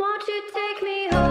Won't you take me home?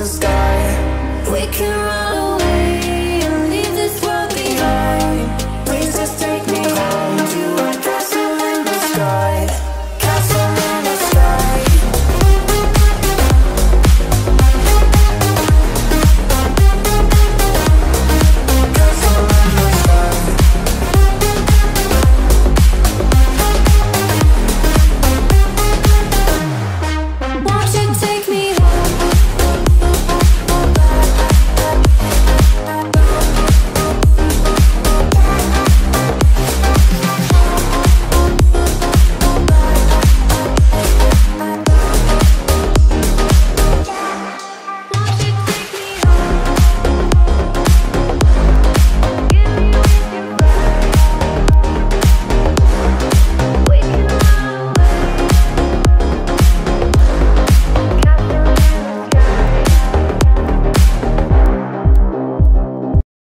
the sky. We can